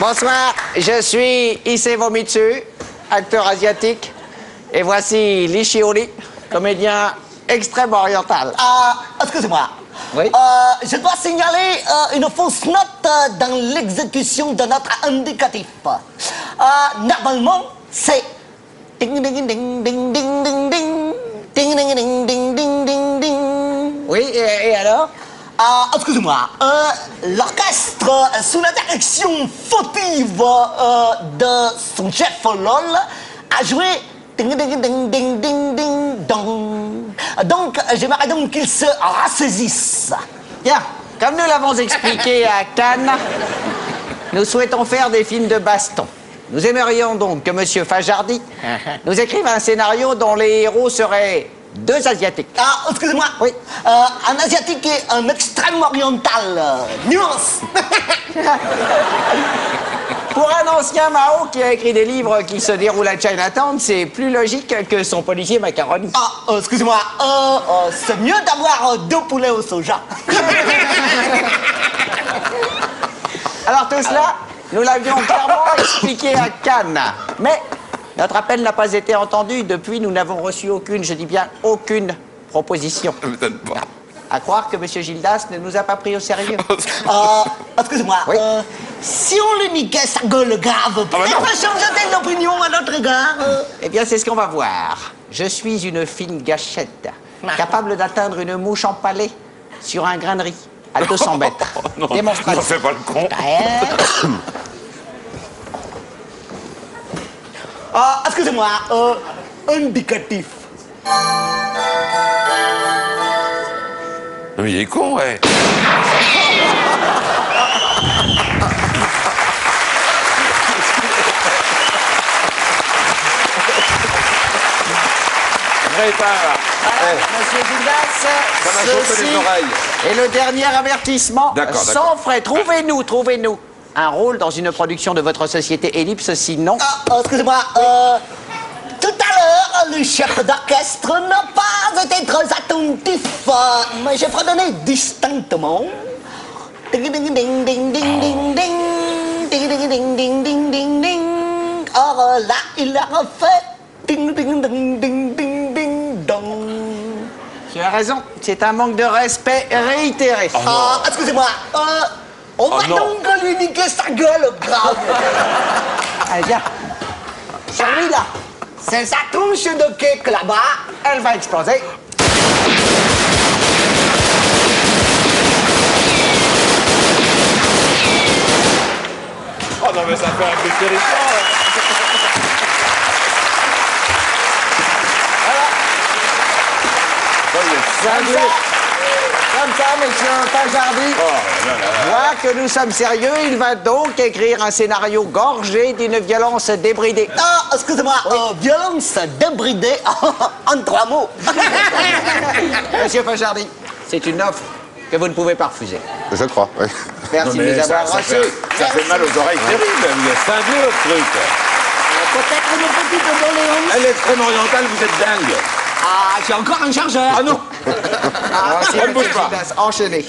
Bonsoir, je suis Issei Vomitsu, acteur asiatique. Et voici Li Shiori, comédien extrême oriental. Ah, excusez-moi. Oui. Euh, je dois signaler euh, une fausse note euh, dans l'exécution de notre indicatif. Euh, normalement, c'est ding ding ding ding ding ding ding ding ding ding ding ding ding ding. Oui, et, et alors Ah, excusez-moi. Euh, L'orchestre, euh, sous la direction fautive euh, de son chef LOL, a joué ding ding ding ding ding ding dong. Donc, j'aimerais donc qu'il se ressaisisse. Bien, comme nous l'avons expliqué à Cannes, nous souhaitons faire des films de baston. Nous aimerions donc que Monsieur Fajardi nous écrive un scénario dont les héros seraient deux Asiatiques. Ah, excusez-moi. Oui. Euh, un asiatique et un extrême oriental. euh, nuance. Pour un ancien Mao qui a écrit des livres qui se déroulent à Chinatown, c'est plus logique que son policier macaroni. Ah, euh, excusez-moi. Euh, c'est mieux d'avoir deux poulets au soja. Alors tout cela, nous l'avions clairement expliqué à Cannes. Mais notre appel n'a pas été entendu. Depuis, nous n'avons reçu aucune, je dis bien aucune proposition. Ça m'étonne pas. À croire que M. Gildas ne nous a pas pris au sérieux. Euh, excusez-moi. Oui. euh, si on lui niquait sa gueule grave, peut-être changerait-elle d'opinion à notre égard. euh? Eh bien, c'est ce qu'on va voir. Je suis une fine gâchette, capable d'atteindre une mouche empalée sur un grain de riz à 200 mètres. non, Démonstration. non, fais pas le con. Ah, excusez-moi. Euh, indicatif. Non, mais il est con, ouais. Monsieur Gildas, Ça m'a chauffé ceci les oreilles. est le dernier avertissement. D'accord, Sans frais, trouvez-nous, trouvez-nous un rôle dans une production de votre société Ellipse, sinon... Ah, euh, excusez-moi. Euh, tout à l'heure, le chef d'orchestre n'a pas été très attentif, euh, mais j'ai fredonné distinctement. Ding ding ding ding ding ding ding ding ding ding ding ding ding ding. Or euh, là, il a refait ding ding ding ding ding ding dong. Tu as raison, c'est un manque de respect réitéré. Ah, excusez-moi. Euh, on va donc lui niquer sa gueule grave. Allez, viens. Celui-là, C'est sa tronche de cake là-bas. elle va exploser. Oh non, mais ça fait un peu terrifiant. Comme ça, comme ça, monsieur Fajardi, voit que nous sommes sérieux, il va donc écrire un scénario gorgé d'une violence débridée. Ah, excusez-moi, euh, violence débridée en trois mots. Monsieur Fajardi, c'est une offre que vous ne pouvez pas refuser. Je crois, oui. Merci de nous avoir ça, reçus. fait, ça fait mal aux oreilles terrible. Vous êtes cinglé, votre truc. Peut-être une petite doléance. À l'extrême orientale, vous êtes dingue. Ah, j'ai encore un chargeur. Ah non Ah, On ne bouge pas. Enchaînez.